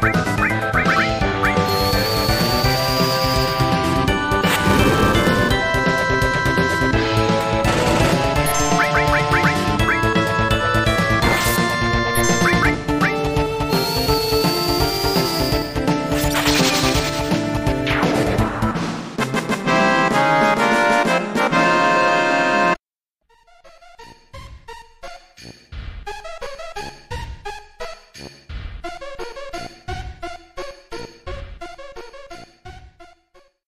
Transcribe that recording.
Bye.